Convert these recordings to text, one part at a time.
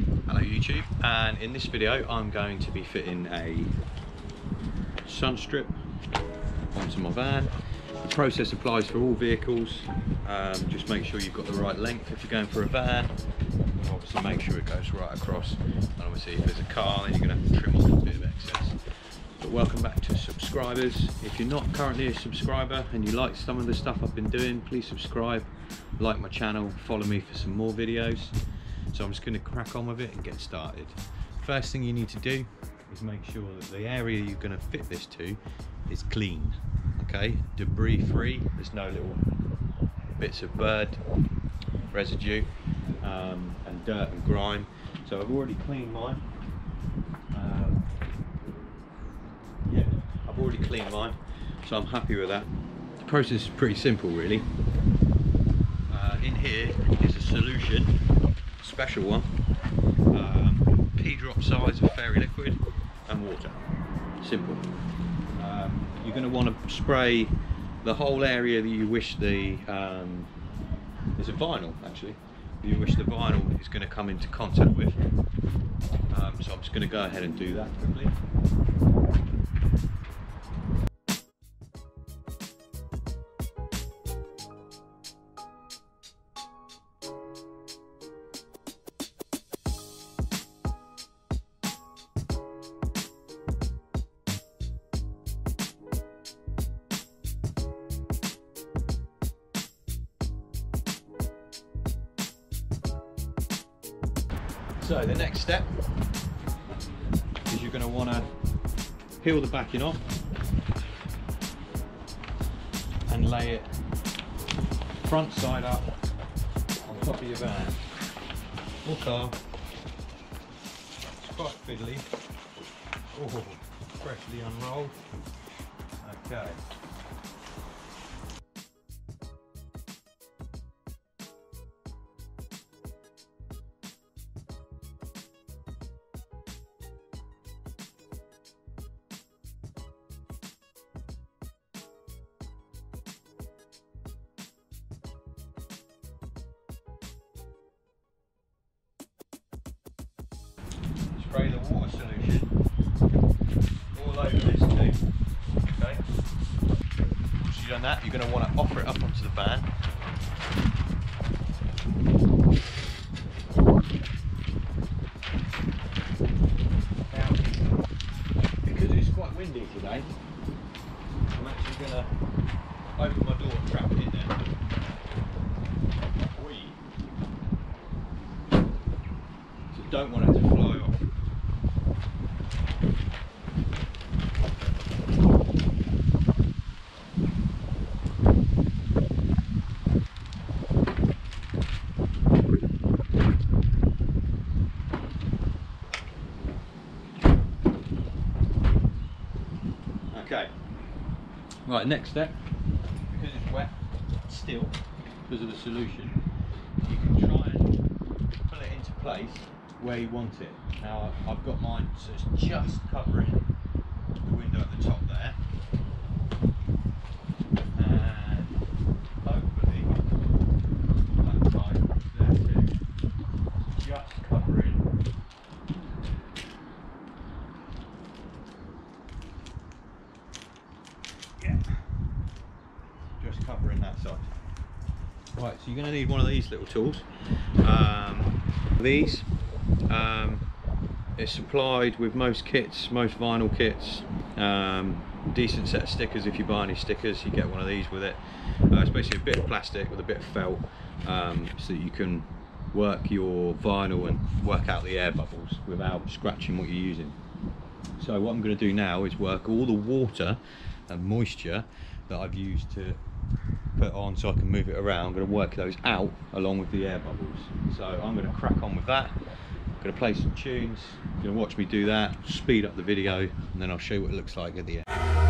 Hello YouTube and in this video I'm going to be fitting a sun strip onto my van. The process applies for all vehicles, um, just make sure you've got the right length if you're going for a van. Obviously make sure it goes right across and obviously if there's a car then you're going to have to trim off a bit of excess. But welcome back to subscribers. If you're not currently a subscriber and you like some of the stuff I've been doing, please subscribe, like my channel, follow me for some more videos. So I'm just going to crack on with it and get started. First thing you need to do is make sure that the area you're going to fit this to is clean. Okay, debris free. There's no little bits of bird residue um, and dirt and grime. So I've already cleaned mine. Um, yeah, I've already cleaned mine, so I'm happy with that. The process is pretty simple, really. Uh, in here is a solution special one. Um, pea drop size of fairy liquid and water. Simple. Um, you're going to want to spray the whole area that you wish the um, there's a vinyl actually you wish the vinyl is going to come into contact with. Um, so I'm just going to go ahead and do that quickly. So the next step is you're going to want to peel the backing off and lay it front side up on top of your van or car. It's quite fiddly. Oh, freshly unrolled. Okay. Spray the water solution all over this too. Okay. Once you've done that, you're going to want to offer it up onto the van. Because it's quite windy today, I'm actually going to open my door and trap it in there. Whee. So don't want it to fly off. Okay. Right, next step. Because it's wet still, because of the solution, you can try and pull it into place where you want it. Now I've got mine so it's just covering the window at the top there. And hopefully that side there too. Just covering Yeah. Just covering that side. Right, so you're going to need one of these little tools. Um, these, um, it's supplied with most kits, most vinyl kits. Um, decent set of stickers if you buy any stickers, you get one of these with it. Uh, it's basically a bit of plastic with a bit of felt um, so that you can work your vinyl and work out the air bubbles without scratching what you're using. So what I'm going to do now is work all the water and moisture that I've used to put on so I can move it around. I'm going to work those out along with the air bubbles. So I'm going to crack on with that. I'm going to play some tunes. You're going to watch me do that, speed up the video, and then I'll show you what it looks like at the end.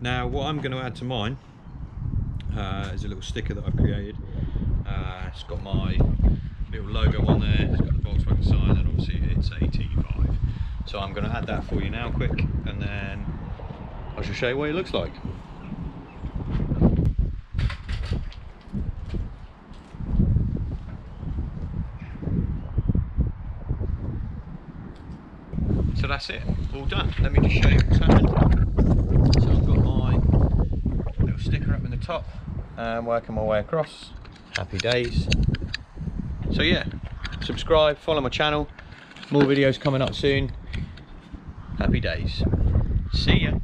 Now what I'm going to add to mine uh, is a little sticker that I've created. Uh, it's got my little logo on there, it's got the Volkswagen sign and obviously it's a T5. So I'm going to add that for you now quick and then I shall show you what it looks like. So that's it, all done. Let me just show you what's happened. So I've got my little sticker up in the top and working my way across. Happy days. So yeah, subscribe, follow my channel. More videos coming up soon. Happy days. See ya.